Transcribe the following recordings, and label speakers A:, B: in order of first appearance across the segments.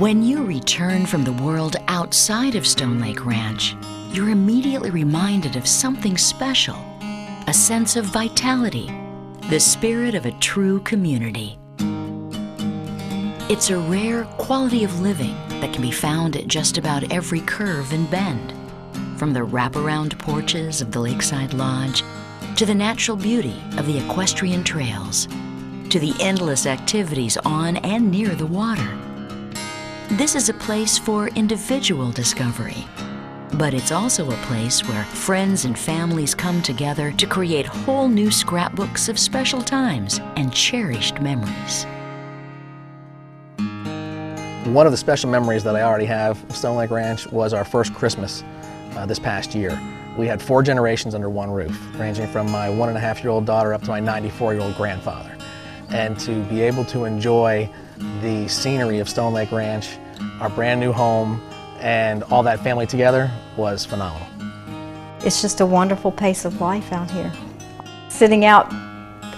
A: When you return from the world outside of Stonelake Ranch, you're immediately reminded of something special a sense of vitality, the spirit of a true community. It's a rare quality of living that can be found at just about every curve and bend, from the wraparound porches of the Lakeside Lodge to the natural beauty of the equestrian trails to the endless activities on and near the water. This is a place for individual discovery, but it's also a place where friends and families come together to create whole new scrapbooks of special times and cherished memories.
B: One of the special memories that I already have of Stonelake Ranch was our first Christmas uh, this past year. We had four generations under one roof, ranging from my one and a half year old daughter up to my 94 year old grandfather. And to be able to enjoy the scenery of Stonelake Ranch, our brand new home, and all that family together was phenomenal.
C: It's just a wonderful pace of life out here. Sitting out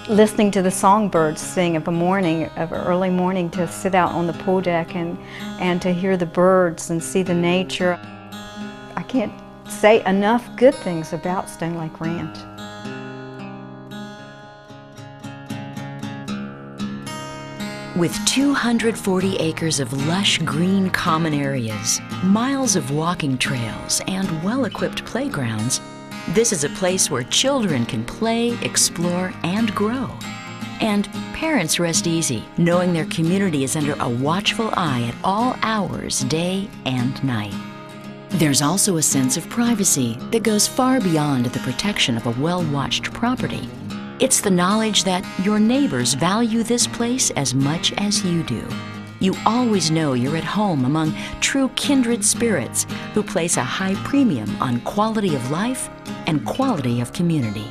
C: listening to the songbirds sing of a morning, of early morning, to sit out on the pool deck and, and to hear the birds and see the nature. I can't say enough good things about Stonelake Ranch.
A: With 240 acres of lush green common areas, miles of walking trails, and well-equipped playgrounds, this is a place where children can play, explore, and grow. And parents rest easy, knowing their community is under a watchful eye at all hours, day and night. There's also a sense of privacy that goes far beyond the protection of a well-watched property. It's the knowledge that your neighbors value this place as much as you do. You always know you're at home among true kindred spirits who place a high premium on quality of life and quality of community.